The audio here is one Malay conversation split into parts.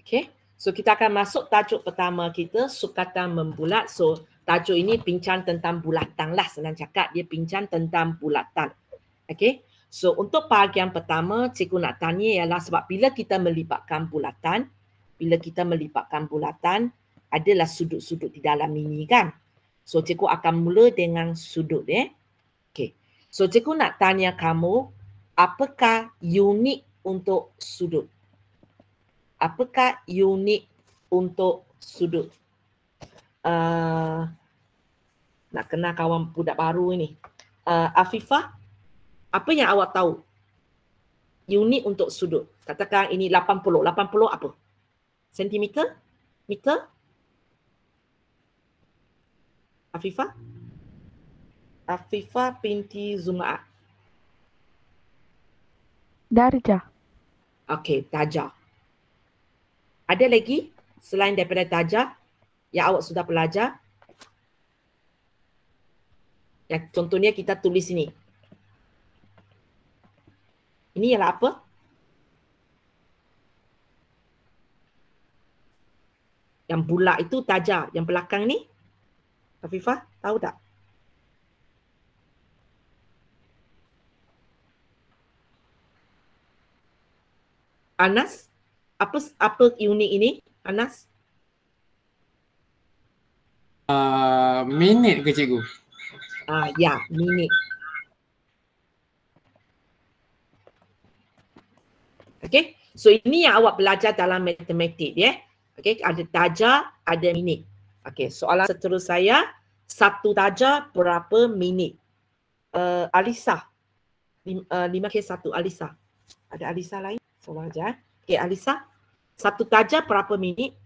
Okay. So kita akan masuk tajuk pertama kita, sukatan membulat. So tajuk ini bincang tentang bulatan lah senang cakap. Dia bincang tentang bulatan. Okay. So untuk bahagian pertama, cikgu nak tanya ialah sebab bila kita melibatkan bulatan, bila kita melibatkan bulatan, adalah sudut-sudut di dalam ini kan. So cikgu akan mula dengan sudut eh. Okay. So cikgu nak tanya kamu, apakah unit untuk sudut? Apakah unit untuk sudut? Uh, nak kenal kawan budak baru ini. Uh, Afifah, apa yang awak tahu? Unit untuk sudut. Katakan ini 80. 80 apa? Sentimeter? Meter? Afifah? Afifah binti Zuma'at. Darjah. Okey, darjah. Ada lagi selain daripada tajah yang awak sudah belajar? Ya, contohnya kita tulis ini. Ini ialah apa? Yang bulat itu tajah. Yang belakang ni? Afifah, tahu tak? Anas? Apa apa unit ini Anas? Uh, minit ke cikgu? Ah uh, ya, minit. Okay, so ini yang awak belajar dalam matematik ya. Yeah? Okay, ada darjah, ada minit. Okay, soalan seterusnya saya, satu darjah berapa minit? Uh, Alisa, uh, lima ke satu Alisa. Ada Alisa lain? Soalan aja. Okay, Alisa. Satu tajam berapa minit?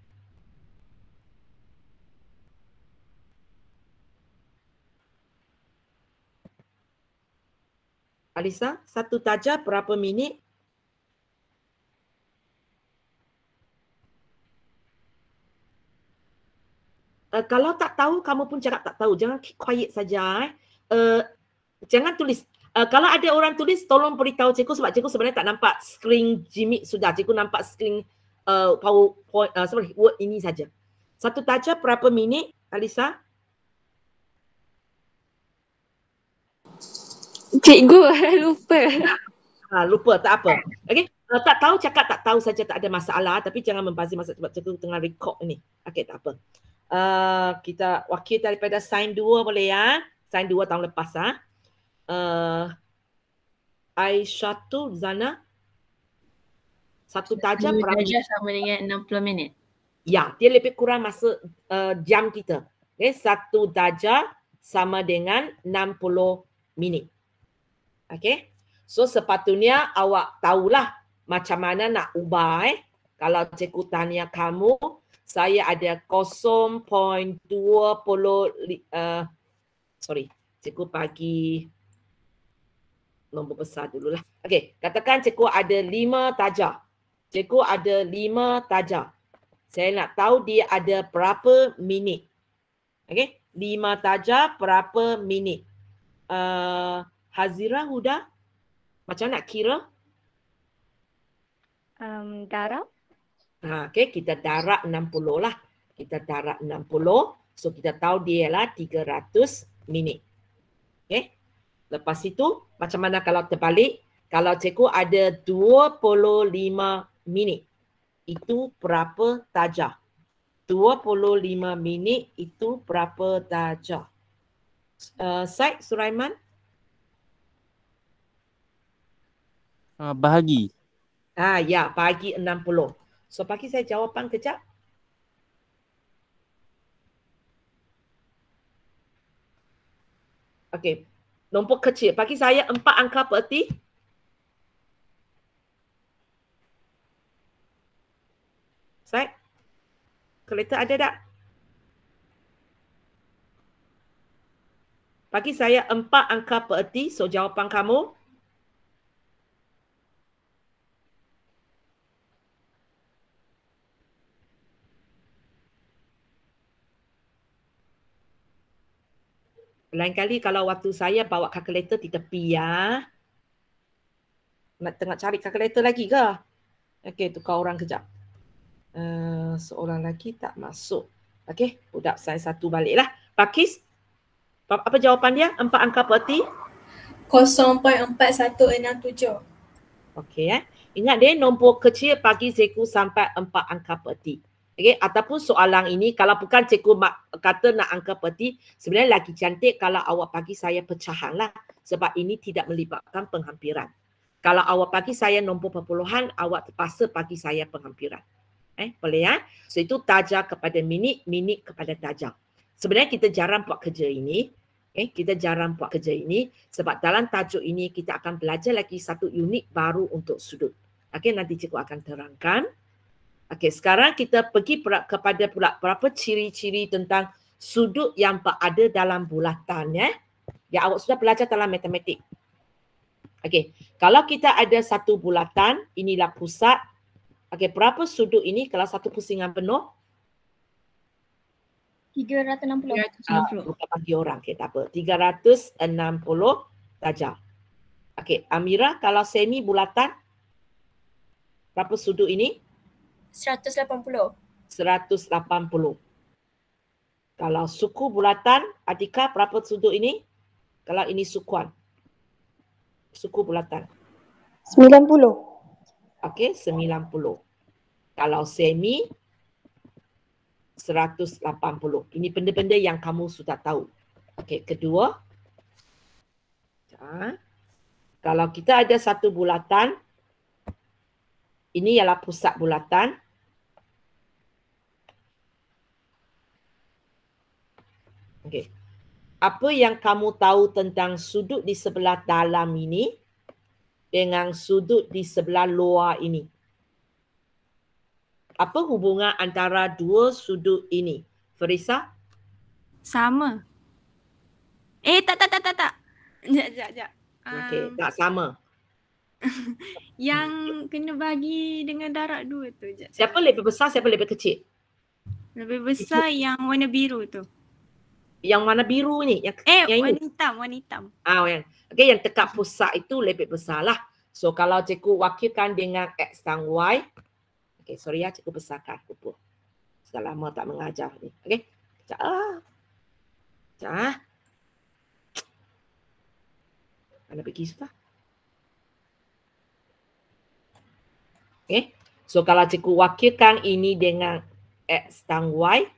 Alisa, satu tajam berapa minit? Uh, kalau tak tahu, kamu pun cakap tak tahu. Jangan keep quiet saja. Eh. Uh, jangan tulis. Uh, kalau ada orang tulis, tolong beritahu cikgu sebab cikgu sebenarnya tak nampak screen Jimmy sudah. Cikgu nampak screen uh, PowerPoint, uh, sorry, Word ini saja. Satu tajam berapa minit, Alisa? Cikgu, lupa. Ha, lupa, tak apa. Okay, uh, tak tahu cakap tak tahu saja tak ada masalah tapi jangan membazir masa sebab cikgu tengah record ini. Okay, tak apa. Uh, kita wakil daripada sign 2 boleh ya? Sign 2 tahun lepas. Ha? Uh, Aisyah tu, Zana. Satu tajam berapa minit? sama dengan 60 minit. Ya, dia lebih kurang masa uh, jam kita. Okay, satu tajam sama dengan 60 minit. Okay. So sepatutnya awak tahulah macam mana nak ubah eh. Kalau cikgu tanya kamu, saya ada 0.20 uh, sorry, cikgu bagi nombor besar dululah. Okay, katakan cikgu ada lima tajam cikgu ada lima tajam. Saya nak tahu dia ada berapa minit. Okay, lima tajam berapa minit. Uh, Hazira Huda, macam nak kira? Um, darab. Ha, okay, kita darab 60 lah. Kita darab 60. So kita tahu dia ialah 300 minit. Okay. Lepas itu, macam mana kalau terbalik? Kalau cikgu ada 25 minit itu berapa tajah? 25 minit itu berapa tajah? Uh, Said Sulaiman? Uh, bahagi. Ah ya, bahagi 60. So bagi saya jawapan kejap. Okey. Nombor kecil. Bagi saya empat angka berarti Ustaz? Kereta ada tak? Bagi saya empat angka per erti. So jawapan kamu? Lain kali kalau waktu saya bawa kalkulator di tepi ya. Nak tengah cari kalkulator lagi ke? Okey, tukar orang kejap. Uh, seorang lagi tak masuk. Okey, budak saya satu baliklah. Pakis, apa apa jawapan dia? Empat angka peti? 0.4167. Okey eh. Ingat dia nombor kecil bagi cikgu sampai empat angka peti. Okey, ataupun soalan ini kalau bukan cikgu mak, kata nak angka peti, sebenarnya lagi cantik kalau awak bagi saya pecahan lah. Sebab ini tidak melibatkan penghampiran. Kalau awak bagi saya nombor perpuluhan, awak terpaksa bagi saya penghampiran. Eh, boleh ya? So itu tajar kepada minit, minit kepada tajar. Sebenarnya kita jarang buat kerja ini. Eh, kita jarang buat kerja ini sebab dalam tajuk ini kita akan belajar lagi satu unit baru untuk sudut. Okey, nanti cikgu akan terangkan. Okey, sekarang kita pergi kepada pula berapa ciri-ciri tentang sudut yang berada dalam bulatan ya. Ya awak sudah belajar dalam matematik. Okey, kalau kita ada satu bulatan, inilah pusat, Okey, berapa sudut ini kalau satu pusingan penuh? 360. Ah, bukan bagi orang, okey tak apa. 360 darjah. Okey, Amira kalau semi bulatan berapa sudut ini? 180. 180. Kalau suku bulatan, Atika berapa sudut ini? Kalau ini sukuan. Suku bulatan. 90. Okey, 90. Kalau semi 180. Ini benda-benda yang kamu sudah tahu. Okey, kedua. Ha. Kalau kita ada satu bulatan, ini ialah pusat bulatan. Okey. Apa yang kamu tahu tentang sudut di sebelah dalam ini? dengan sudut di sebelah luar ini. Apa hubungan antara dua sudut ini? Farisa? Sama. Eh, tak, tak, tak, tak, tak. Sekejap, sekejap, sekejap. Okey, Um, tak sama. yang kena bagi dengan darab dua tu. Sekejap. Siapa lebih besar, siapa lebih kecil? Lebih besar yang warna biru tu. Yang mana biru ni? Yang, Eh, yang warna ini? hitam, warna hitam. Ah, yang, okay, yang dekat pusat itu lebih besar lah. So, kalau cikgu wakilkan dengan X dan Y. Okay, sorry ya, cikgu besarkan. Lupa. Sudah lama tak mengajar ni. Okay. Sekejap ah. Sekejap ah. Mana pergi sudah? Okay. So, kalau cikgu wakilkan ini dengan X dan Y.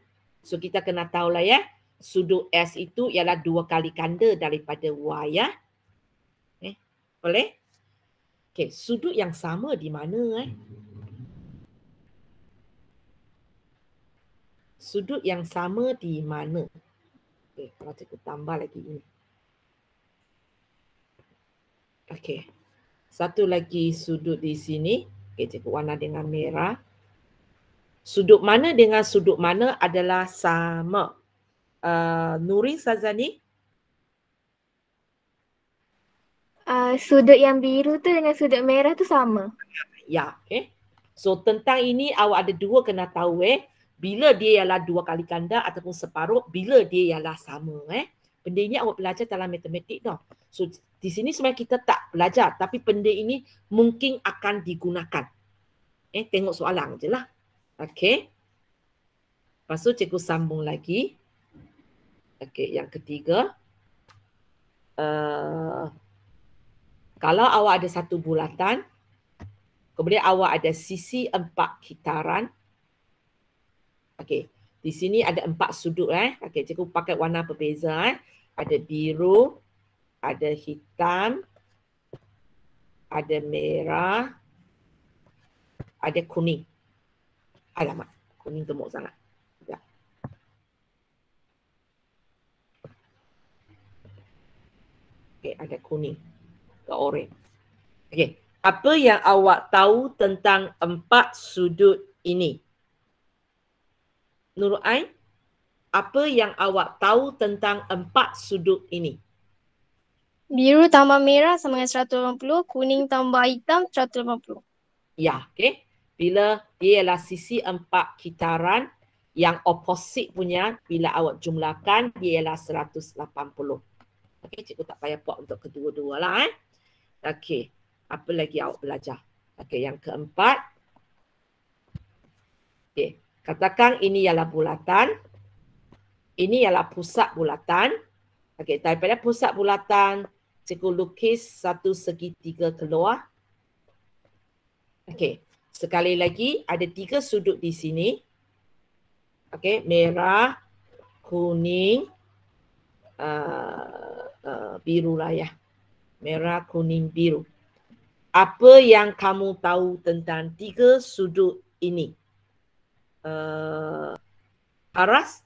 So, kita kena tahulah ya. Sudut S itu ialah dua kali ganda daripada Y ya. Eh, boleh? Okey, sudut yang sama di mana eh? Sudut yang sama di mana? Okey, kalau cikgu tambah lagi ini. Okey. Satu lagi sudut di sini. Okey, cikgu warna dengan merah. Sudut mana dengan sudut mana adalah sama. Uh, Nuri Sazani? Uh, sudut yang biru tu dengan sudut merah tu sama. Ya, okay. So tentang ini awak ada dua kena tahu eh. Bila dia ialah dua kali ganda ataupun separuh, bila dia ialah sama eh. Benda ini awak belajar dalam matematik tau. So di sini sebenarnya kita tak belajar tapi benda ini mungkin akan digunakan. Eh tengok soalan je lah. Okay. Lepas tu cikgu sambung lagi. Okay, yang ketiga. Uh, kalau awak ada satu bulatan, kemudian awak ada sisi empat kitaran. Okey, di sini ada empat sudut eh. Okey, cikgu pakai warna berbeza eh. Ada biru, ada hitam, ada merah, ada kuning. Alamak, kuning gemuk sangat. Ya. Okey, ada kuning ke oren. Okey, apa yang awak tahu tentang empat sudut ini? Nurul Ain, apa yang awak tahu tentang empat sudut ini? Biru tambah merah sama dengan 180, kuning tambah hitam 180. Ya, okey. Bila dia ialah sisi empat kitaran yang oposit punya, bila awak jumlahkan, dia ialah 180. Okey, cikgu tak payah buat untuk kedua-dua lah eh. Okey, apa lagi awak belajar? Okey, yang keempat. Okey, katakan ini ialah bulatan. Ini ialah pusat bulatan. Okey, daripada pusat bulatan, cikgu lukis satu segitiga keluar. Okey, sekali lagi ada tiga sudut di sini. Okey, merah, kuning, uh, uh, biru lah ya. Merah, kuning, biru. Apa yang kamu tahu tentang tiga sudut ini? Uh, Aras?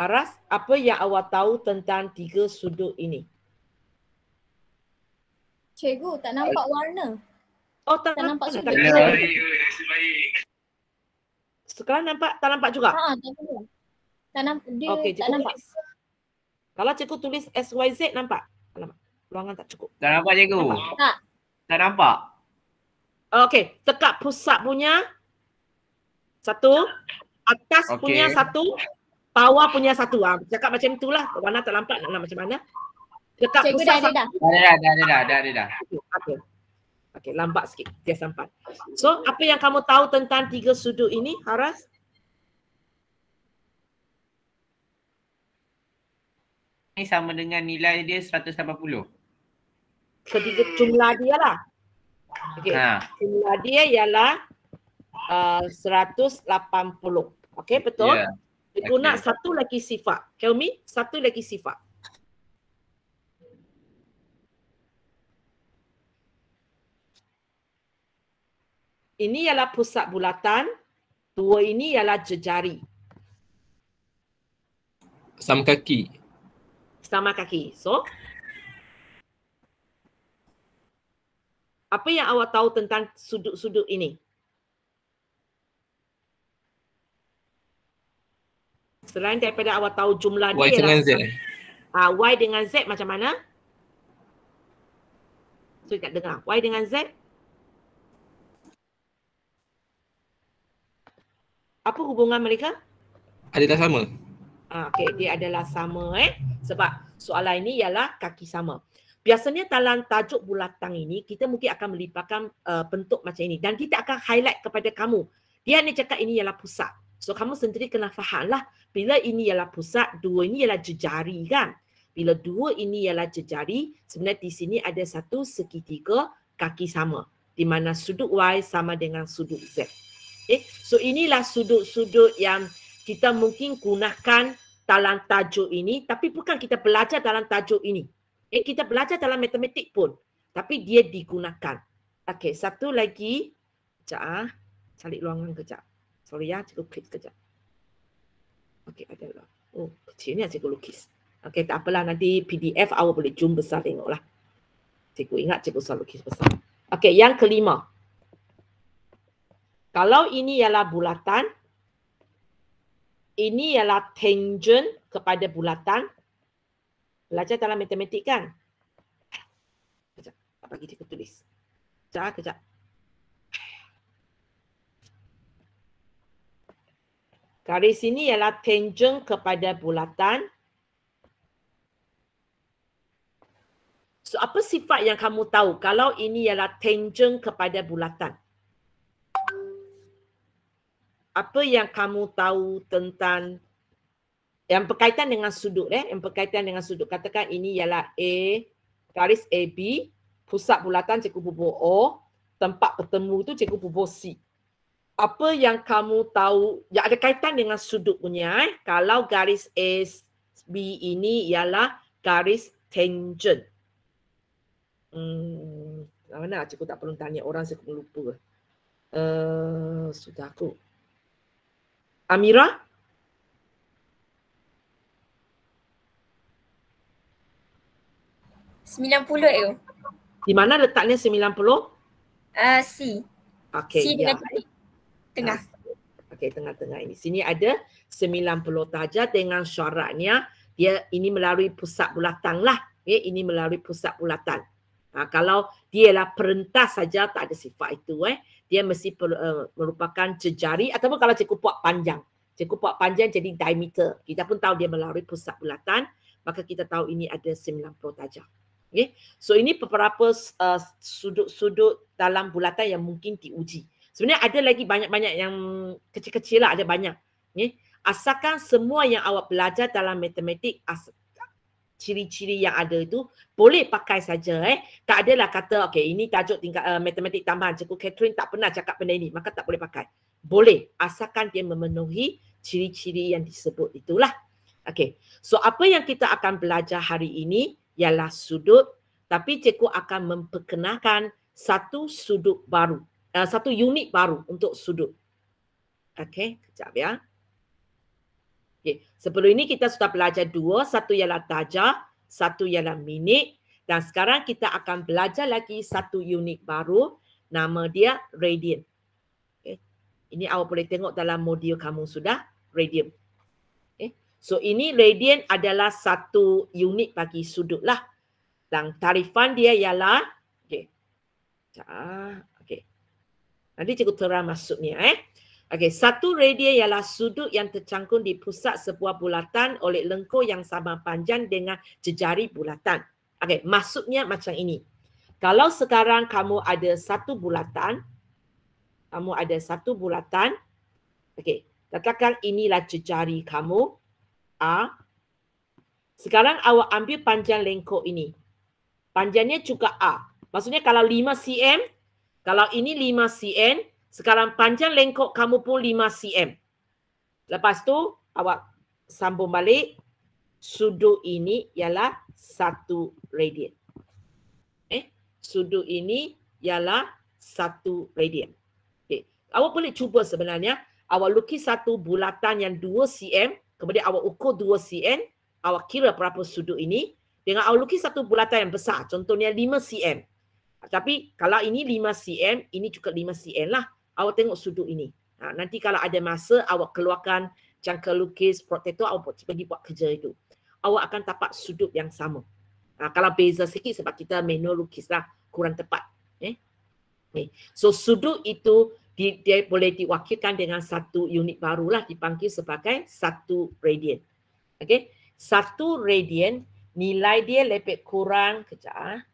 Aras, apa yang awak tahu tentang tiga sudut ini? Cikgu tak nampak warna. Oh, tak, Tak nampak nampak. sudut. tak- Sekarang nampak, tak nampak juga? Ha, tak nampak. Tak nampak. Dia Okey, tak nampak. tulis. Kalau cikgu tulis XYZ nampak? Alamak, ruangan tak cukup. Tak nampak cikgu. Tak. Tak nampak. Okey, tekak pusat punya satu, atas Okey. punya satu, bawah punya satu. Ah, cakap macam itulah. Warna tak nampak nak, macam mana. Tekak Cikgu pusat dah ada satu. dah. Dah dah dah dah dah dah dah. dah. Okey. Okey, lambat sikit dia sampai. So, apa yang kamu tahu tentang tiga sudut ini, Haras? Ini sama dengan nilai dia 180. Ketiga jumlah dia lah. Okey, Ha. jumlah dia ialah uh, 180. Okey, betul? Ya. Cikgu Okey. nak satu lagi sifat. Helmi, satu lagi sifat. Ini ialah pusat bulatan. Dua ini ialah jejari Sama kaki. Sama kaki. So, apa yang awak tahu tentang sudut-sudut ini? Selain daripada awak tahu jumlah dia Y dengan ialah- Z. eh? Ah, Y dengan Z macam mana? So, tak dengar. Y dengan Z? Apa hubungan mereka? Adalah sama. Ah, okay, dia adalah sama eh. Sebab soalan ini ialah kaki sama. Biasanya dalam tajuk bulatan ini, kita mungkin akan melibatkan uh, bentuk macam ini. Dan kita akan highlight kepada kamu. Dia ni cakap ini ialah pusat. So kamu sendiri kena faham lah. Bila ini ialah pusat, dua ini ialah jejari kan. Bila dua ini ialah jejari, sebenarnya di sini ada satu segitiga kaki sama. Di mana sudut Y sama dengan sudut Z. Okay. So inilah sudut-sudut yang kita mungkin gunakan dalam tajuk ini tapi bukan kita belajar dalam tajuk ini. Eh kita belajar dalam matematik pun tapi dia digunakan. Okey, satu lagi. Sekejap ah. Cari ruangan kejap. Sorry ya, cikgu klik kejap. Okey, ada lah. Oh, kecil ni cikgu lukis. Okey, tak apalah nanti PDF awak boleh zoom besar tengoklah. Cikgu ingat cikgu selalu lukis besar. Okey, yang kelima. Kalau ini ialah bulatan, ini ialah tangent kepada bulatan. Belajar dalam matematik kan? Kejap, tak bagi cikgu tulis. Kejap, ah, kejap. Garis ini ialah tangent kepada bulatan. So, apa sifat yang kamu tahu kalau ini ialah tangent kepada bulatan? Apa yang kamu tahu tentang yang berkaitan dengan sudut eh, yang berkaitan dengan sudut. Katakan ini ialah A, garis AB, pusat bulatan cikgu bubuh O, tempat bertemu tu cikgu bubuh C. Apa yang kamu tahu yang ada kaitan dengan sudut punya eh, kalau garis A, B ini ialah garis tangent. Hmm, mana cikgu tak perlu tanya orang saya lupa. Uh, sudah aku. Amira? Sembilan puluh tu. Di mana letaknya 90? Uh, C. Okey, C ya. dengan. Tengah. Okey, tengah-tengah ini. Sini ada 90 darjah dengan syaratnya dia ini melalui pusat bulatan lah. Okay, ini melalui pusat bulatan. Ha, kalau dia lah perentas saja tak ada sifat itu eh. Dia mesti per, uh, merupakan jejari ataupun kalau cikgu buat panjang. Cikgu buat panjang jadi diameter. Kita pun tahu dia melalui pusat bulatan. Maka kita tahu ini ada 90 darjah. Okay. So ini beberapa uh, sudut-sudut dalam bulatan yang mungkin diuji. Sebenarnya ada lagi banyak-banyak yang kecil-kecil lah, ada banyak. Okay. Asalkan semua yang awak belajar dalam matematik, ciri-ciri yang ada itu boleh pakai saja eh. Tak adalah kata okey ini tajuk tingkat uh, matematik tambahan cikgu Catherine tak pernah cakap benda ini maka tak boleh pakai. Boleh asalkan dia memenuhi ciri-ciri yang disebut itulah. Okey so apa yang kita akan belajar hari ini ialah sudut tapi cikgu akan memperkenalkan satu sudut baru uh, satu unit baru untuk sudut. Okey kejap ya Okay. Sebelum ini kita sudah belajar dua. Satu ialah darjah, satu ialah minit. Dan sekarang kita akan belajar lagi satu unit baru. Nama dia radian. Okay. Ini awak boleh tengok dalam modul kamu sudah. Radian. Okay. So ini radian adalah satu unit bagi sudut lah. Dan tarifan dia ialah. Okay. Nanti cikgu terang maksudnya eh. Okey, satu radian ialah sudut yang tercangkung di pusat sebuah bulatan oleh lengkung yang sama panjang dengan jejari bulatan. Okey, maksudnya macam ini. Kalau sekarang kamu ada satu bulatan, kamu ada satu bulatan, okey, katakan inilah jejari kamu A. Sekarang awak ambil panjang lengkung ini. Panjangnya juga A. Maksudnya kalau 5 cm, kalau ini 5 cm, sekarang panjang lengkok kamu pun 5 cm. Lepas tu awak sambung balik. Sudut ini ialah satu radian. Eh, sudut ini ialah satu radian. Okay. Awak boleh cuba sebenarnya. Awak lukis satu bulatan yang 2 cm. Kemudian awak ukur 2 cm. Awak kira berapa sudut ini. Dengan awak lukis satu bulatan yang besar. Contohnya 5 cm. Tapi kalau ini 5 cm, ini juga 5 cm lah awak tengok sudut ini. Ha, nanti kalau ada masa awak keluarkan jangka lukis protektor awak pergi buat kerja itu. Awak akan dapat sudut yang sama. Ha, kalau beza sikit sebab kita manual lukis lah kurang tepat. Eh? Okay. So sudut itu di, dia boleh diwakilkan dengan satu unit barulah dipanggil sebagai satu radian. Okay. Satu radian nilai dia lebih kurang kejap. Ah.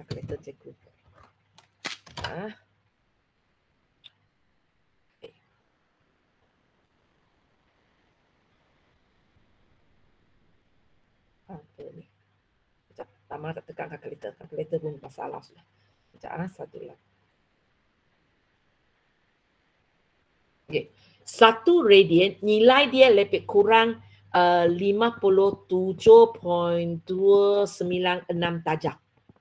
Calculator cikgu. Ha. Apa ni? Sekejap. Tama tak tekan calculator. Calculator pun masalah sudah. Sekejap. Ha. Satu lah. Okay. Satu radian, nilai dia lebih kurang uh, 57.296 darjah.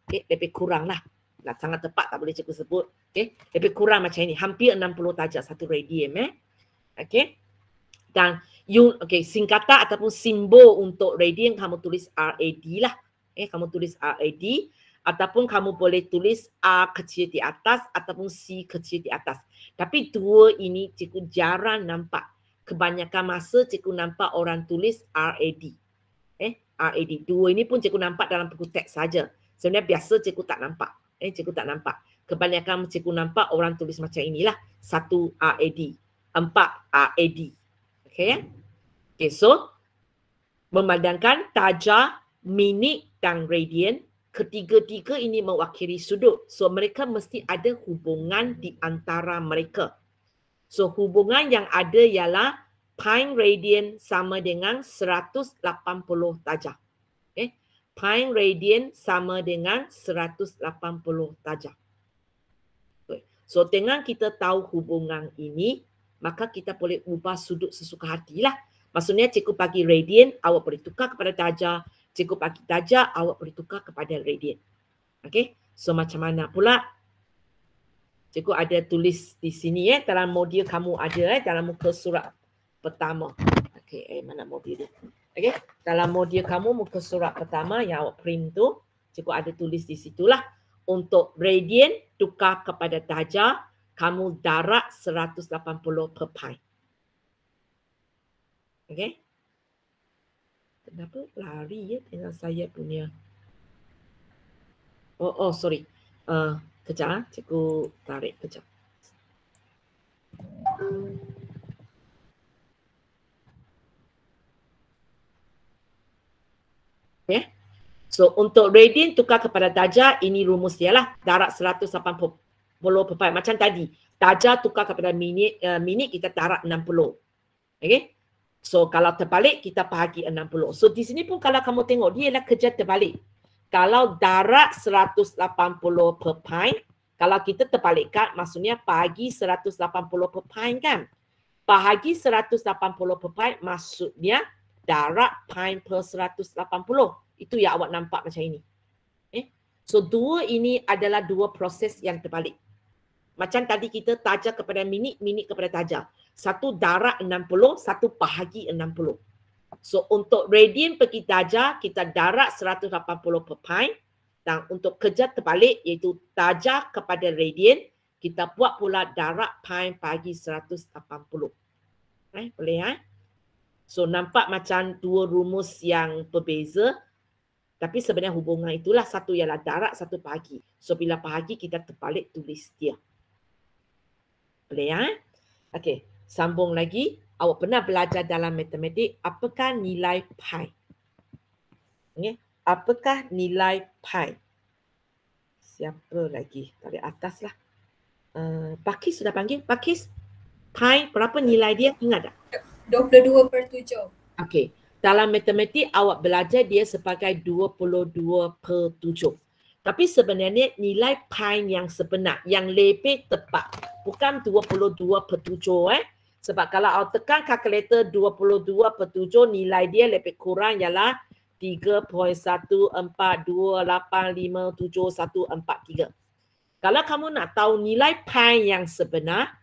Okay, lebih kurang lah. Nah, sangat tepat tak boleh cikgu sebut. Okay, lebih kurang macam ini. Hampir 60 darjah satu radian. Eh. Okay. Dan you, okay, singkatan ataupun simbol untuk radian kamu tulis RAD lah. Eh, kamu tulis RAD. Ataupun kamu boleh tulis A kecil di atas ataupun C kecil di atas. Tapi dua ini cikgu jarang nampak. Kebanyakan masa cikgu nampak orang tulis RAD. Eh, RAD. Dua ini pun cikgu nampak dalam buku teks saja. Sebenarnya biasa cikgu tak nampak. Eh, cikgu tak nampak. Kebanyakan cikgu nampak orang tulis macam inilah. Satu RAD. Empat RAD. Okay ya? Okay, so memandangkan tajah, minit dan radian, ketiga-tiga ini mewakili sudut. So mereka mesti ada hubungan di antara mereka. So hubungan yang ada ialah pi radian sama dengan 180 darjah pi radian sama dengan 180 darjah. So dengan kita tahu hubungan ini, maka kita boleh ubah sudut sesuka hatilah. Maksudnya cikgu bagi radian, awak boleh tukar kepada darjah. Cikgu bagi darjah, awak boleh tukar kepada radian. Okay, so macam mana pula? Cikgu ada tulis di sini eh, dalam modul kamu ada eh, dalam muka surat pertama. Okay, eh, mana modul dia? Okay. Dalam modul kamu muka surat pertama yang awak print tu, cikgu ada tulis di situlah. Untuk radian tukar kepada darjah, kamu darat 180 per pi. Okay. Kenapa lari ya dengan saya punya Oh, oh sorry. Uh, kejap, ah. cikgu tarik kejap. Okay. So untuk radian tukar kepada darjah ini rumus dia lah. Darat 180 per pi. Macam tadi. Darjah tukar kepada minit, uh, minit kita darat 60. Okay. So kalau terbalik kita bahagi 60. So di sini pun kalau kamu tengok dia ialah kerja terbalik. Kalau darat 180 per pi, kalau kita terbalikkan maksudnya bahagi 180 per pi kan. Bahagi 180 per pi maksudnya darat pi per 180. Itu yang awak nampak macam ini. Eh? So dua ini adalah dua proses yang terbalik. Macam tadi kita tajah kepada minit, minit kepada tajah. Satu darat 60, satu bahagi 60. So untuk radian pergi tajah, kita darat 180 per pi. Dan untuk kerja terbalik iaitu tajah kepada radian, kita buat pula darat pi bagi 180. Eh, boleh eh? So nampak macam dua rumus yang berbeza. Tapi sebenarnya hubungan itulah satu ialah darat, satu pagi. So bila pagi kita terbalik tulis dia. Boleh ya? Okey, sambung lagi. Awak pernah belajar dalam matematik apakah nilai pi? Okay. Apakah nilai pi? Siapa lagi? Dari atas lah. Uh, Pakis sudah panggil. Pakis, pi berapa nilai dia? Ingat tak? 22 per 7. Okey. Dalam matematik awak belajar dia sebagai 22 per 7. Tapi sebenarnya nilai pi yang sebenar, yang lebih tepat bukan 22 per 7 eh. Sebab kalau awak tekan kalkulator 22 per 7 nilai dia lebih kurang ialah 3.1428574143. Kalau kamu nak tahu nilai pi yang sebenar,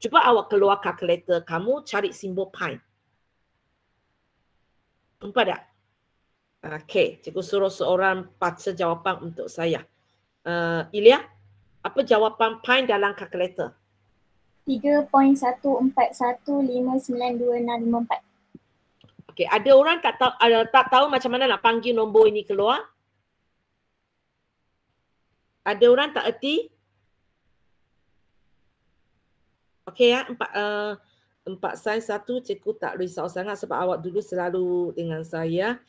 cuba awak keluar kalkulator kamu cari simbol pi. Nampak tak? Okey, cikgu suruh seorang baca jawapan untuk saya. Uh, Ilya, apa jawapan pi dalam kalkulator? 3.14159264. Okey, ada orang tak tahu ada tak tahu macam mana nak panggil nombor ini keluar? Ada orang tak erti? Okey ya, empat uh, empat sains satu cikgu tak risau sangat sebab awak dulu selalu dengan saya.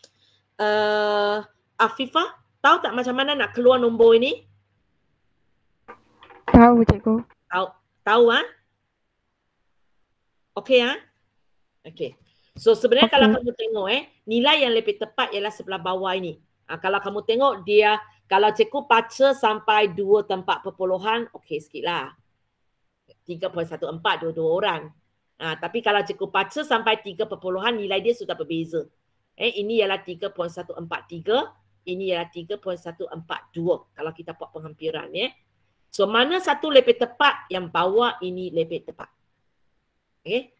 Uh, Afifah, tahu tak macam mana nak keluar nombor ini? Tahu cikgu. Tahu, tahu ah? Ha? Okey ah? Ha? Okey. So sebenarnya okay. kalau kamu tengok eh, nilai yang lebih tepat ialah sebelah bawah ini. Ha, kalau kamu tengok dia, kalau cikgu baca sampai dua tempat perpuluhan, okey sikit lah. 3.14 dua-dua orang. Ha, tapi kalau cikgu baca sampai tiga perpuluhan, nilai dia sudah berbeza. Eh, ini ialah 3.143, ini ialah 3.142 kalau kita buat penghampiran. Eh. So mana satu lebih tepat, yang bawah ini lebih tepat. Okay.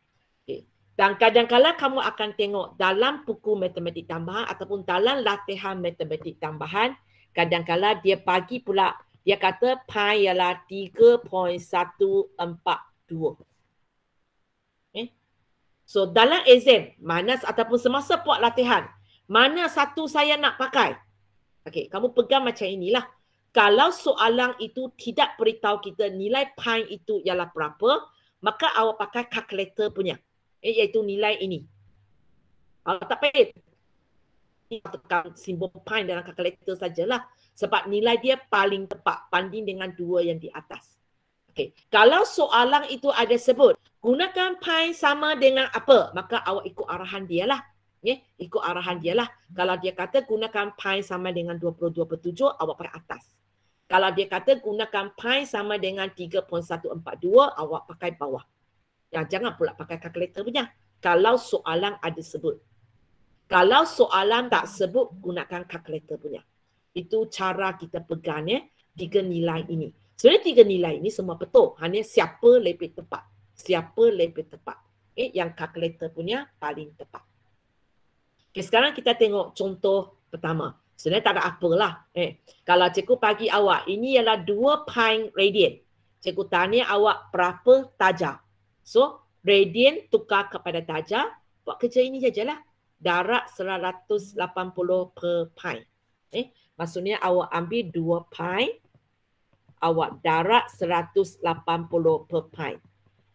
okay. Dan kadang-kadang kamu akan tengok dalam buku matematik tambahan ataupun dalam latihan matematik tambahan, kadang-kadang dia bagi pula, dia kata pi ialah 3.142. Okay. So dalam exam, mana ataupun semasa buat latihan, mana satu saya nak pakai? Okay, kamu pegang macam inilah. Kalau soalan itu tidak beritahu kita nilai pi itu ialah berapa, maka awak pakai calculator punya eh, iaitu nilai ini. Awak tak payah tekan simbol pi dalam calculator sajalah sebab nilai dia paling tepat banding dengan dua yang di atas. Okey, kalau soalan itu ada sebut gunakan pi sama dengan apa, maka awak ikut arahan dia lah. Okay? ikut arahan dia lah. Kalau dia kata gunakan pi sama dengan 22 per 7, awak pakai atas. Kalau dia kata gunakan pi sama dengan 3.142, awak pakai bawah. Ya, jangan pula pakai kalkulator punya. Kalau soalan ada sebut. Kalau soalan tak sebut, gunakan kalkulator punya. Itu cara kita pegang ya, tiga nilai ini. Sebenarnya tiga nilai ini semua betul. Hanya siapa lebih tepat. Siapa lebih tepat. Eh, yang kalkulator punya paling tepat. Okay, sekarang kita tengok contoh pertama. Sebenarnya tak ada apalah. Eh, kalau cikgu bagi awak, ini ialah dua pi radian. Cikgu tanya awak berapa tajam. So, radian tukar kepada tajam. Buat kerja ini sajalah. Darat 180 per pi. Eh, Maksudnya awak ambil 2 pi, awak darat 180 per pi.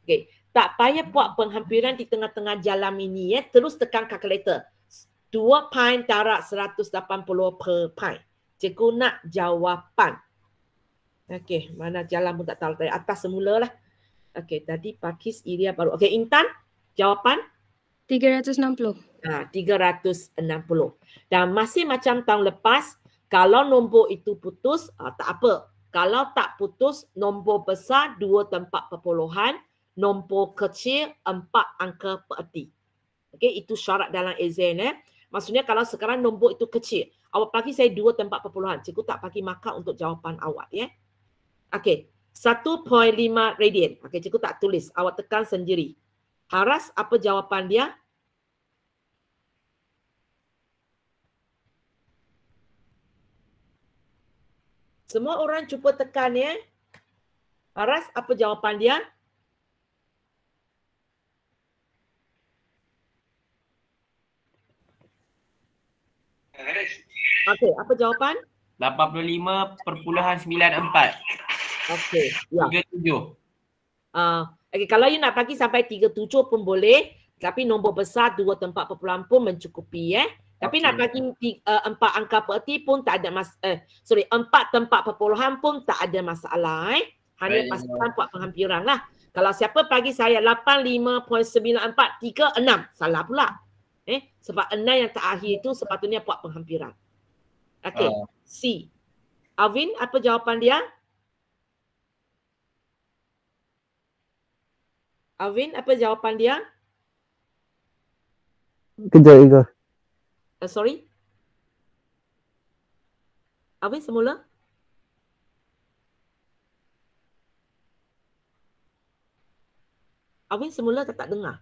Okey, tak payah buat penghampiran di tengah-tengah jalan ini ya. Terus tekan kalkulator. 2 pi darat 180 per pi. Cikgu nak jawapan. Okey, mana jalan pun tak tahu. Dari atas semula lah. Okey, tadi Pakis Iria baru. Okey, Intan, jawapan? 360. Ha, 360. Dan masih macam tahun lepas, kalau nombor itu putus, ha, tak apa. Kalau tak putus, nombor besar dua tempat perpuluhan, nombor kecil empat angka perti. Okey, itu syarat dalam exam eh. Maksudnya kalau sekarang nombor itu kecil, awak bagi saya dua tempat perpuluhan. Cikgu tak bagi markah untuk jawapan awak ya. Okey, 1.5 radian. Okey, cikgu tak tulis. Awak tekan sendiri. Haras, apa jawapan dia? Semua orang cuba tekan ya. Haras, apa jawapan dia? Okey, apa jawapan? 85.94. Okey, ya. 37. Uh, okay, kalau you nak bagi sampai 37 pun boleh. Tapi nombor besar dua tempat perpuluhan pun mencukupi eh. Tapi nak bagi uh, empat angka perti pun tak ada mas eh, sorry empat tempat perpuluhan pun tak ada masalah eh. Hanya Baik. pastikan buat penghampiran lah. Kalau siapa bagi saya 85.94 36 salah pula. Eh sebab enam yang terakhir itu sepatutnya buat penghampiran. Okey, Ah. C. Alvin apa jawapan dia? Alvin apa jawapan dia? Kejap Ega. Uh, sorry. Alvin semula? Alvin semula tak tak dengar.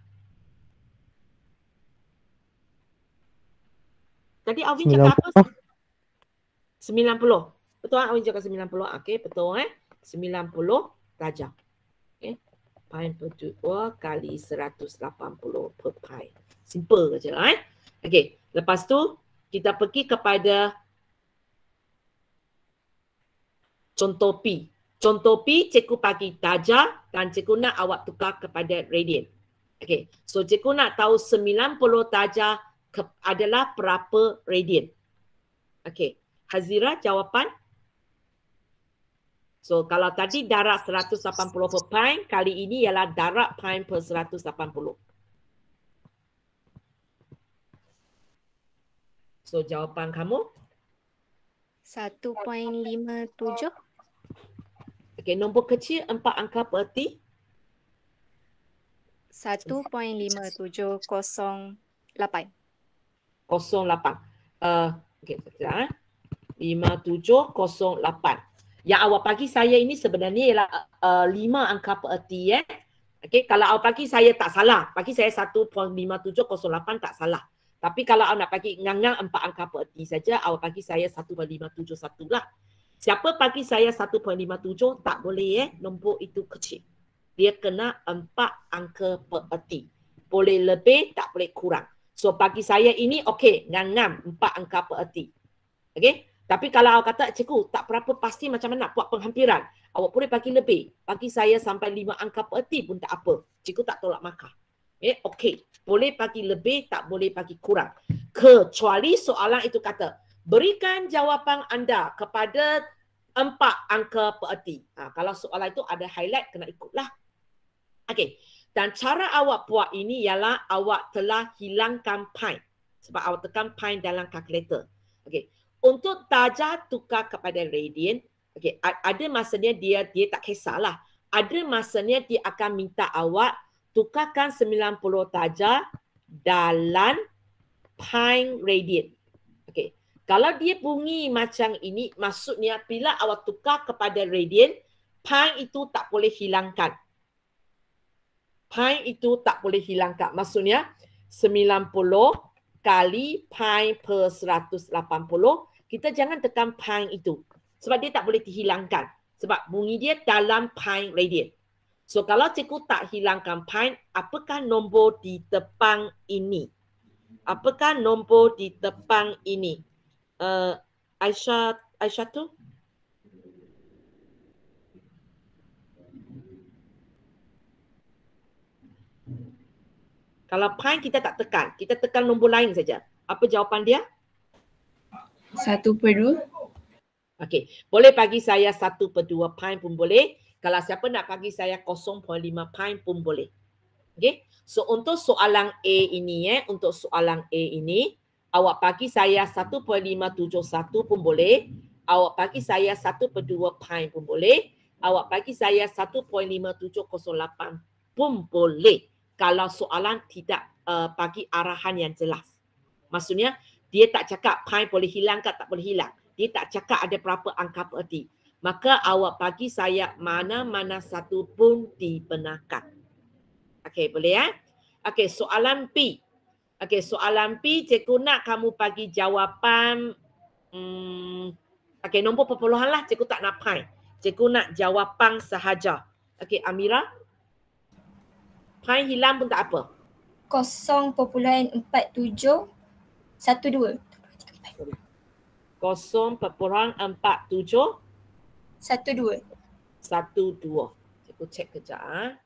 Tadi Alvin cakap apa? 90. Betul kan Alvin cakap 90? Okey, betul eh. 90 darjah. Okey. Pi per 2 kali 180 per pi. Simple je eh. Okey, lepas tu kita pergi kepada contoh P. Contoh P, cikgu bagi darjah dan cikgu nak awak tukar kepada radian. Okey, so cikgu nak tahu 90 darjah ke- adalah berapa radian. Okey, Hazira jawapan? So kalau tadi darat 180 per pi, kali ini ialah darat pi per 180. So jawapan kamu? 1.57. Okey, nombor kecil empat angka perti. 1.5708. 08. Uh, okey, sekejap eh. 5708. Yang awak bagi saya ini sebenarnya ialah uh, 5 angka perti eh. Okey, kalau awak bagi saya tak salah. Bagi saya 1.5708 tak salah. Tapi kalau awak nak bagi ngang-ngang 4 angka perti saja, awak bagi saya 1.571 lah. Siapa bagi saya 1.57 tak boleh eh. Nombor itu kecil. Dia kena 4 angka perti. Boleh lebih, tak boleh kurang. So bagi saya ini okey, ngam-ngam empat angka per erti. Okey? Tapi kalau awak kata cikgu tak berapa pasti macam mana nak buat penghampiran. Awak boleh bagi lebih. Bagi saya sampai lima angka per erti pun tak apa. Cikgu tak tolak markah. Eh, okey. Boleh bagi lebih, tak boleh bagi kurang. Kecuali soalan itu kata, berikan jawapan anda kepada empat angka per erti. Ha, kalau soalan itu ada highlight, kena ikutlah. Okey. Dan cara awak buat ini ialah awak telah hilangkan pi. Sebab awak tekan pi dalam kalkulator. Okey. Untuk darjah tukar kepada radian, okey, a- ada masanya dia dia tak kisahlah. Ada masanya dia akan minta awak tukarkan 90 darjah dalam pi radian. Okey. Kalau dia bunyi macam ini, maksudnya bila awak tukar kepada radian, pi itu tak boleh hilangkan pi itu tak boleh hilangkan. Maksudnya 90 kali pi per 180, kita jangan tekan pi itu. Sebab dia tak boleh dihilangkan. Sebab bunyi dia dalam pi radian. So kalau cikgu tak hilangkan pi, apakah nombor di depan ini? Apakah nombor di depan ini? Uh, Aisyah, Aisyah tu? Kalau pi kita tak tekan, kita tekan nombor lain saja. Apa jawapan dia? Satu per dua. Okey, boleh bagi saya satu per dua pi pun boleh. Kalau siapa nak bagi saya 0.5 pi pun boleh. Okey, so untuk soalan A ini eh, untuk soalan A ini, awak bagi saya 1.571 pun boleh. Awak bagi saya 1 per 2 pi pun boleh. Awak bagi saya 1.5708 pun boleh. Kalau soalan tidak uh, bagi arahan yang jelas. Maksudnya dia tak cakap pi boleh hilang ke tak boleh hilang. Dia tak cakap ada berapa angka perti. Maka awak bagi saya mana-mana satu pun dibenarkan. Okey, boleh ya? Okey, soalan B. Okey, soalan B cikgu nak kamu bagi jawapan hmm, Okey, nombor perpuluhan lah cikgu tak nak pi. Cikgu nak jawapan sahaja. Okey, Amira. Pi hilang pun tak apa. 0.47 12 0.47 12 satu dua. Cikgu cek kejap ah.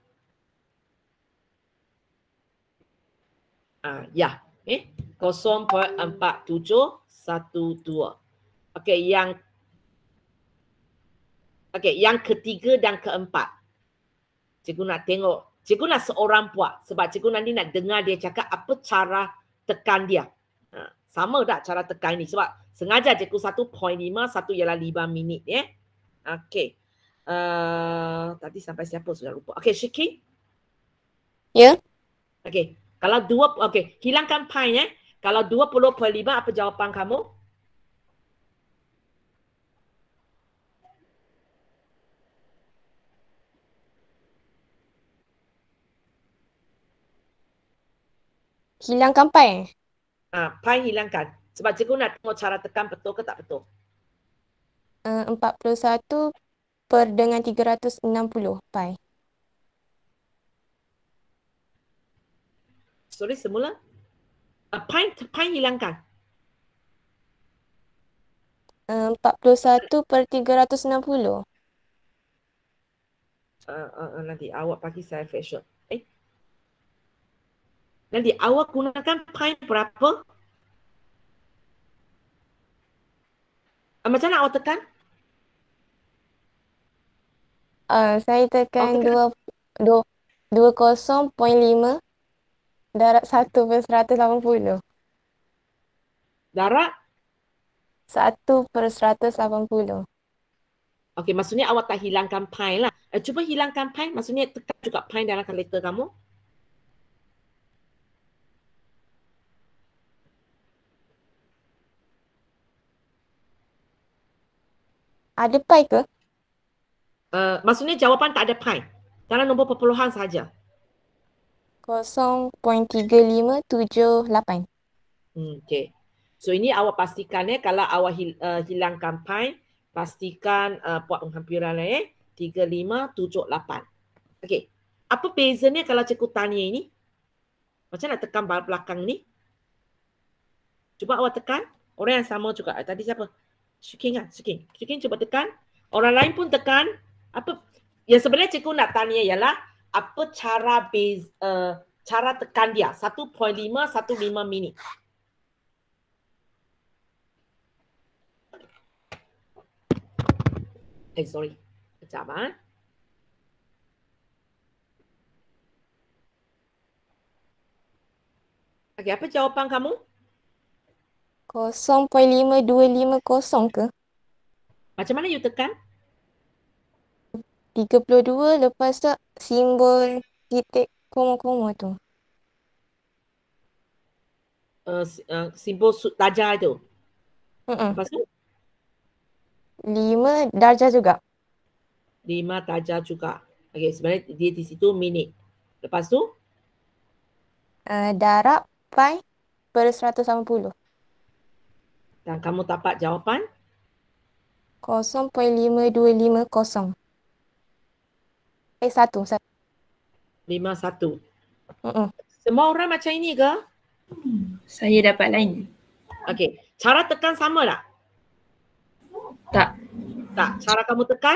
Ah ya, eh 0.4712. Okey, yang Okey, yang ketiga dan keempat. Cikgu nak tengok, cikgu nak seorang buat sebab cikgu nanti nak dengar dia cakap apa cara tekan dia. Ha, sama tak cara tekan ni sebab sengaja cikgu 1.5, satu ialah 5 minit ya. Okey. Uh, tadi sampai siapa sudah lupa. Okey, Shiki. Ya. Okey. Kalau dua, okey, hilangkan pi eh. Kalau 20 per 5, apa jawapan kamu? Hilangkan pi. Ah, pi hilangkan. Sebab cikgu nak tengok cara tekan betul ke tak betul. Uh, 41 per dengan 360 pi. Sorry, semula. Uh, pi, pi hilangkan. Uh, 41 per 360. Uh, uh, uh, nanti awak bagi saya facial. Eh? Nanti awak gunakan pi berapa? Uh, macam mana awak tekan? Uh, saya tekan dua, dua, 20.5 darat 1 per 180. Darat? 1 per 180. Okey, maksudnya awak tak hilangkan pi lah. Uh, cuba hilangkan pi, maksudnya tekan juga pi dalam kalkulator kamu. Ada pi ke? Uh, maksudnya jawapan tak ada pi. Dalam nombor perpuluhan saja. 0.3578. Hmm, okay. So ini awak pastikan eh kalau awak hil, uh, hilangkan pi, pastikan uh, buat penghampiran eh 3578. Okay. Apa bezanya kalau cikgu tanya ini? Macam nak tekan bar belakang ni? Cuba awak tekan. Orang yang sama juga. Eh, tadi siapa? Shuking kan? Shuking. Shuking cuba tekan. Orang lain pun tekan. Apa? Yang sebenarnya cikgu nak tanya ialah apa cara base, uh, cara tekan dia? 1.5, 1.5 minit. Eh, sorry. Sekejap ah. Okey, apa jawapan kamu? 0.5250 ke? Macam mana you tekan? 32 lepas tu simbol titik koma-koma tu. Uh, uh, simbol darjah itu. Mm-mm. Lepas tu 5 darjah juga. lima darjah juga. Okey, sebenarnya dia di situ minit. Lepas tu Uh, darab pi per 180. dan kamu dapat jawapan 0.5250. Eh, satu. satu. lima satu. Mm-mm. Semua orang macam ini ke? Saya dapat lain. Okey, cara tekan sama tak? Tak. Tak. Cara kamu tekan?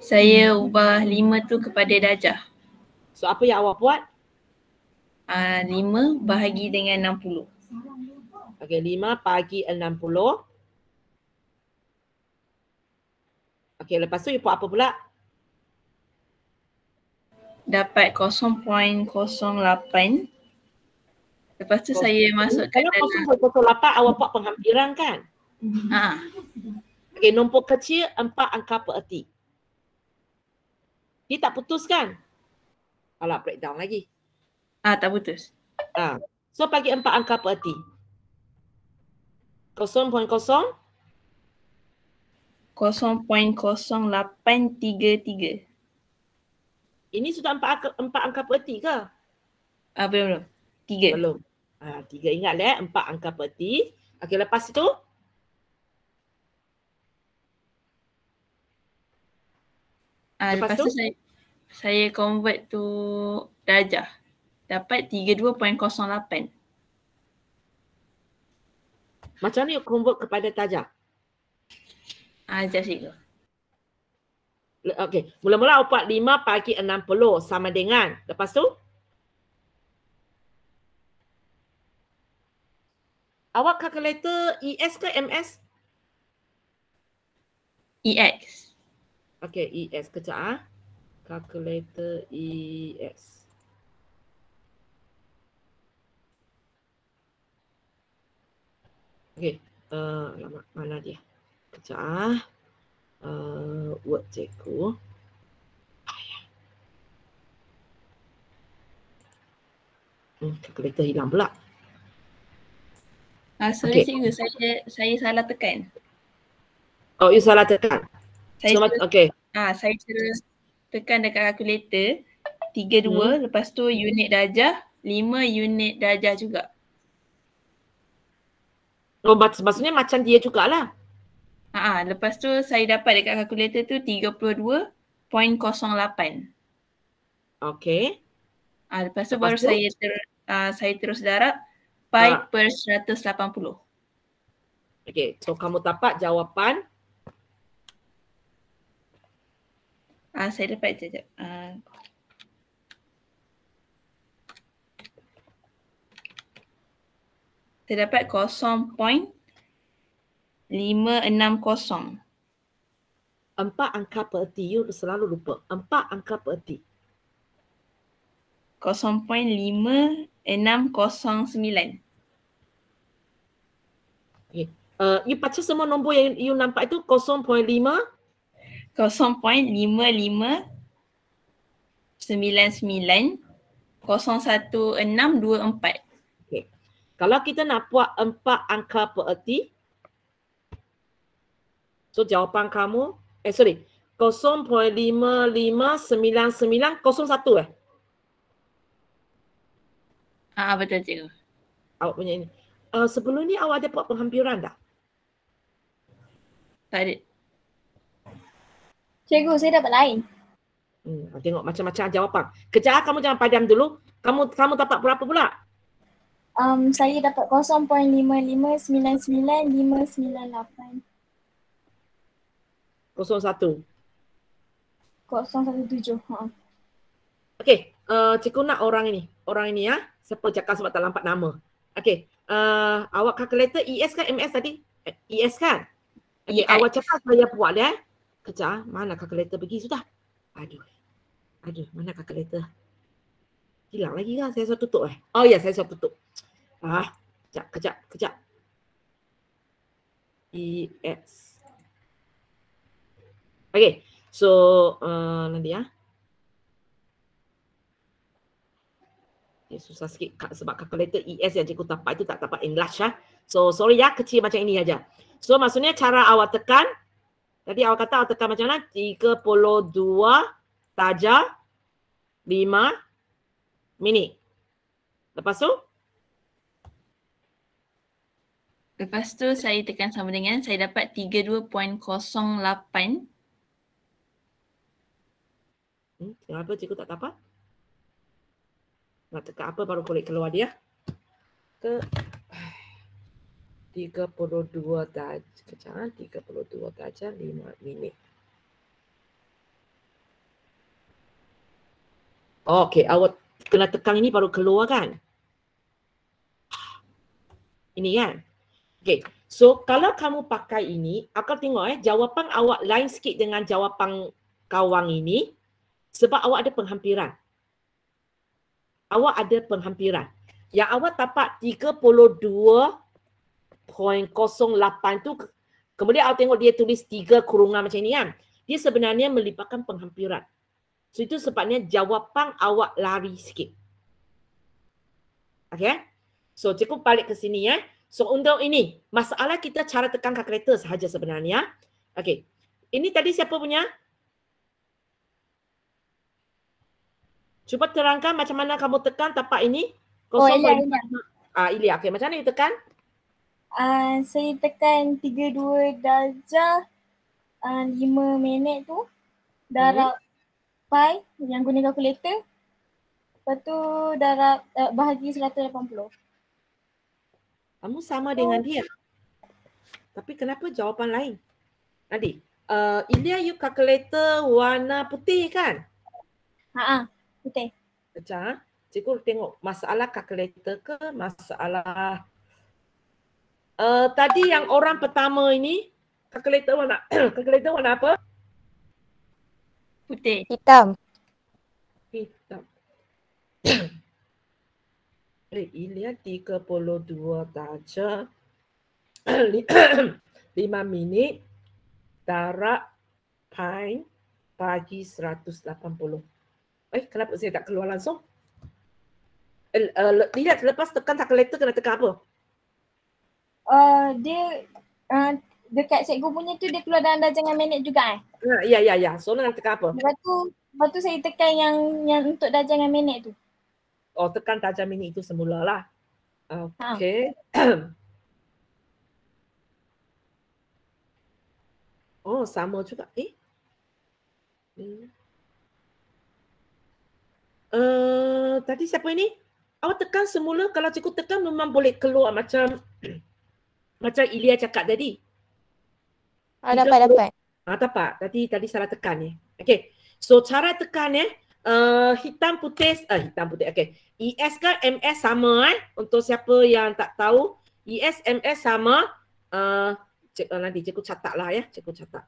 Saya ubah 5 tu kepada darjah. So apa yang awak buat? Uh, 5 bahagi dengan 60. Okey, 5 pagi 60. Okey, lepas tu you buat apa pula? Dapat 0.08. Lepas tu saya masukkan Kalau dalam 0.08 awak buat penghampiran kan? ha, Okey, nombor kecil empat angka per erti. Dia tak putus kan? Alah, breakdown lagi. ah tak putus. Ha. So, bagi empat angka per erti. 0.0 0.0833. Ini sudah empat angka, empat angka per erti ke? Ah belum belum. 3. Belum. Ha, tiga ingat eh, empat angka per erti. Okey, lepas itu Ah Lepas lepas, tu, tu? saya saya convert to darjah. Dapat 32.08. macam mana you convert kepada tajam? Ah just cikgu. Okey, mula-mula awak buat 5 pagi 60 sama dengan. Lepas tu? Awak calculator ES ke MS? EX. Okey, ES kejap ah. Calculator ES. Okey, uh, alamak mana dia? Kejap ah. Uh, word cikgu. Hmm, calculator hilang pula. Ah sorry Okey. cikgu saya saya salah tekan. Oh, you salah tekan. Saya So, terus, okey. ah saya terus tekan dekat kalkulator 32 Hmm. lepas tu unit darjah 5 unit darjah juga. Oh, mak- maksudnya macam dia jugalah. Ah, ah, lepas tu saya dapat dekat kalkulator tu 32.08. Okey. Ah, lepas tu Lepas baru tu? saya ter, ah, saya terus darab pi Ah. per 180. Okey, so kamu dapat jawapan Ah, saya dapat sekejap. Ah. Saya dapat 0.560. empat angka per erti. You selalu lupa. Empat angka per erti. 0.5609. Uh, you baca semua nombor yang you nampak itu 0.5 0.5599 01624. Kalau kita nak buat empat angka per erti, so jawapan kamu, eh sorry, 0.559901 eh? Ah betul cikgu. Awak punya ini. Uh, sebelum ni awak ada buat penghampiran tak? Tak ada. Cikgu, saya dapat lain. Hmm, tengok macam-macam jawapan. Kejap kamu jangan padam dulu. Kamu kamu dapat berapa pula? Um, saya dapat 0.5599598. 01. 017. Ha. Okey, uh, cikgu nak orang ini. Orang ini ya. Siapa cakap sebab tak nampak nama. Okey, uh, awak calculator ES kan MS tadi? Eh, ES kan? Okey, ES. awak cakap saya buat ya. Kejap, ah. mana calculator pergi sudah? Aduh. Aduh, mana calculator? Hilang lagi kan? Saya sudah tutup eh. Oh ya, saya sudah tutup. Ah, kejap, kejap, kejap. ES. Okey, so uh, nanti ya. Ya, susah sikit sebab calculator ES yang cikgu dapat itu tak dapat enlarge ya. So sorry ya kecil macam ini aja. So maksudnya cara awak tekan tadi awak kata awak tekan macam mana? 32 darjah 5 minit. Lepas tu Lepas tu saya tekan sama dengan saya dapat 32.08 hmm, kenapa cikgu tak dapat? Nak tekan apa baru kulit keluar dia? Ke 32 darjah. Kejap, ah, 32 darjah 5 minit. Okey, awak kena tekan ini baru keluar kan? Ini kan? Okey, so kalau kamu pakai ini, akak tengok eh, jawapan awak lain sikit dengan jawapan kawang ini sebab awak ada penghampiran. Awak ada penghampiran. Yang awak dapat 32.08 tu kemudian awak tengok dia tulis 3 kurungan macam ni kan. Dia sebenarnya melibatkan penghampiran. So itu sebabnya jawapan awak lari sikit. Okay. So cukup balik ke sini ya. So untuk ini, masalah kita cara tekan kalkulator sahaja sebenarnya. Okay. Ini tadi siapa punya? Cuba terangkan macam mana kamu tekan tapak ini. Oh, Ilya, Ilya. Ah, Ilya. Okay, macam mana you tekan? Uh, saya tekan 32 darjah uh, 5 minit tu. Darab Hmm. pi yang guna kalkulator. Lepas tu darab uh, bahagi 180. Kamu sama dengan dia. Tapi kenapa jawapan lain? Nadi, uh, Ilya you calculator warna putih kan? Ha ah, betul. Macam ah, cikgu tengok masalah calculator ke masalah uh, tadi yang orang pertama ini calculator warna calculator warna apa? Putih. Hitam. Hitam. Eh, Ilya 32 darjah 5 minit darab pi pagi 180. Eh, kenapa saya tak keluar langsung? Eh, uh, lihat lepas tekan calculator kena tekan apa? Uh, dia uh, dekat cikgu punya tu dia keluar dalam darjah dengan minit juga eh. Ha, ya, ya, ya. So, nak tekan apa? Lepas tu, lepas tu saya tekan yang yang untuk darjah dengan minit tu. Oh, tekan darjah minit itu semula lah. Okay. oh, sama juga. Eh? Hmm. Uh, tadi siapa ini? Awak tekan semula kalau cikgu tekan memang boleh keluar macam macam Ilya cakap tadi. Ah, dapat, dapat. Ah dapat. Tadi tadi salah tekan ni. Okay. So cara tekan eh uh, hitam putih uh, hitam putih. Okay. ES ke MS sama eh untuk siapa yang tak tahu ES MS sama uh, cik, uh, nanti cikgu catat lah ya. Cikgu catat.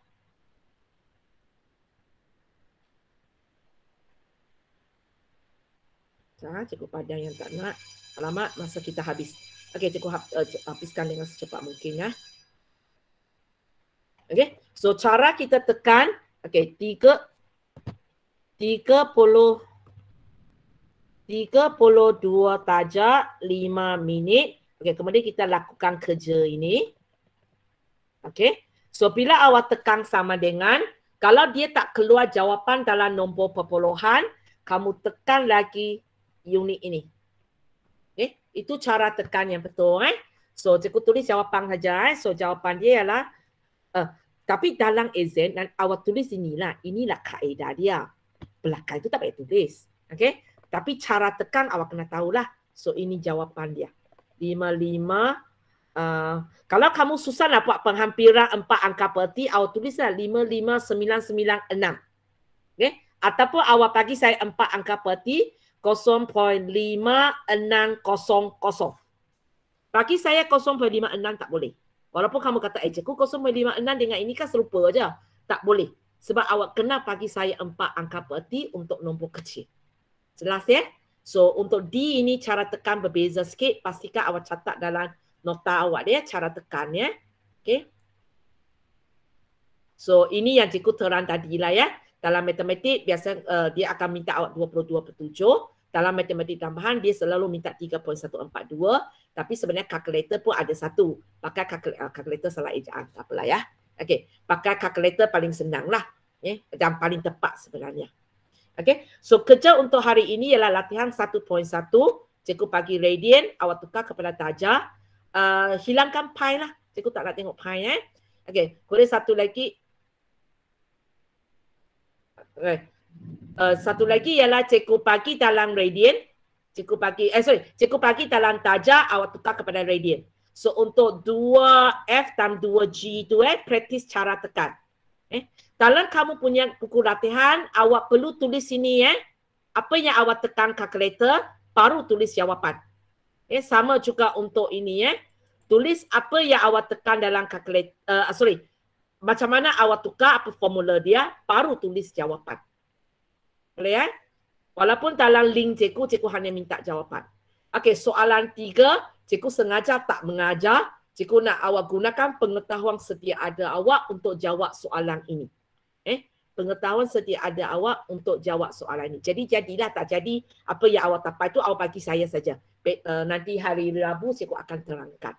Jangan cikgu padang yang tak nak. Alamat masa kita habis. Okey, cikgu uh, habiskan dengan secepat mungkin ya. Okey. So cara kita tekan okey, tiga tiga puluh tiga puluh dua tajak lima minit. Okey, kemudian kita lakukan kerja ini. Okey. So bila awak tekan sama dengan kalau dia tak keluar jawapan dalam nombor perpuluhan, kamu tekan lagi unit ini. Okay, itu cara tekan yang betul eh. So cikgu tulis jawapan saja eh. So jawapan dia ialah uh, tapi dalam exam dan awak tulis inilah, inilah kaedah dia. Belakang itu tak payah tulis. Okay. Tapi cara tekan awak kena tahulah. So ini jawapan dia. 55 Uh, kalau kamu susah nak buat penghampiran empat angka peti, awak tulislah 55996. Okay? Ataupun awak bagi saya empat angka peti, 0.5600. Bagi saya 0.56 tak boleh. Walaupun kamu kata, eh cikgu 0.56 dengan ini kan serupa aja. Tak boleh. Sebab awak kena bagi saya empat angka peti untuk nombor kecil. Jelas ya? So untuk D ini cara tekan berbeza sikit. Pastikan awak catat dalam nota awak dia cara tekan ya. Okay. So ini yang cikgu terang tadi lah ya. Dalam matematik biasa uh, dia akan minta awak 22 per 7. Dalam matematik tambahan dia selalu minta 3.142. Tapi sebenarnya kalkulator pun ada satu. Pakai kalkulator salah ejaan. Tak apalah ya. Okay. Pakai kalkulator paling senang lah. Eh, dan paling tepat sebenarnya. Okay. So kerja untuk hari ini ialah latihan 1.1. Cikgu bagi radian. Awak tukar kepada darjah. Uh, hilangkan pi lah. Cikgu tak nak tengok pi eh. Okay. Kemudian satu lagi. Okay. Uh, satu lagi ialah cikgu bagi dalam radian. Cikgu bagi, eh sorry, cikgu bagi dalam darjah awak tukar kepada radian. So untuk 2F dan 2G tu eh, praktis cara tekan. Eh, dalam kamu punya buku latihan, awak perlu tulis sini eh, apa yang awak tekan kalkulator, baru tulis jawapan. Eh, sama juga untuk ini eh, tulis apa yang awak tekan dalam kalkulator, uh, sorry, macam mana awak tukar apa formula dia, baru tulis jawapan. Boleh eh? Walaupun dalam link cikgu, cikgu hanya minta jawapan. Okey, soalan tiga, cikgu sengaja tak mengajar. Cikgu nak awak gunakan pengetahuan sedia ada awak untuk jawab soalan ini. Eh, pengetahuan sedia ada awak untuk jawab soalan ini. Jadi jadilah tak jadi apa yang awak dapat itu awak bagi saya saja. Be, uh, nanti hari Rabu cikgu akan terangkan.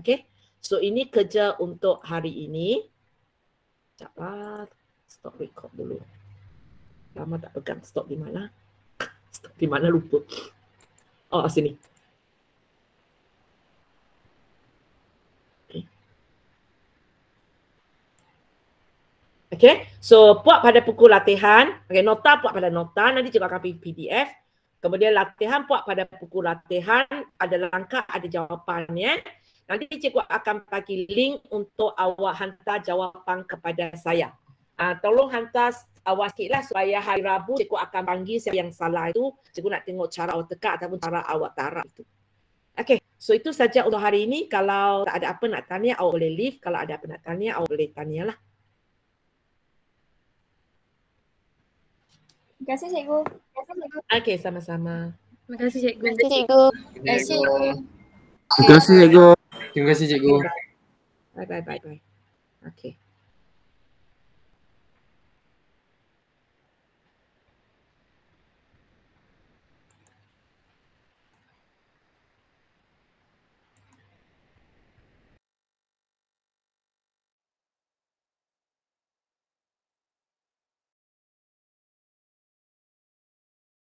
Okey. So ini kerja untuk hari ini. Cepat stop record dulu. Lama tak pegang stop di mana? Stop di mana lupa. Oh, sini. Okay. okay, so buat pada buku latihan. Okay, nota buat pada nota. Nanti juga akan PDF. Kemudian latihan buat pada buku latihan. Ada langkah, ada jawapannya. Nanti cikgu akan bagi link untuk awak hantar jawapan kepada saya. Uh, tolong hantar awak sikit lah supaya hari Rabu cikgu akan panggil siapa yang salah itu. Cikgu nak tengok cara awak tekak ataupun cara awak tarak itu. Okay, so itu saja untuk hari ini. Kalau tak ada apa nak tanya, awak boleh leave. Kalau ada apa nak tanya, awak boleh tanya lah. Terima kasih cikgu. Okay, sama-sama. Terima kasih cikgu. Terima kasih cikgu. Terima kasih. Terima kasih cikgu. Terima kasih cikgu. Bye, bye, bye, bye. Okay.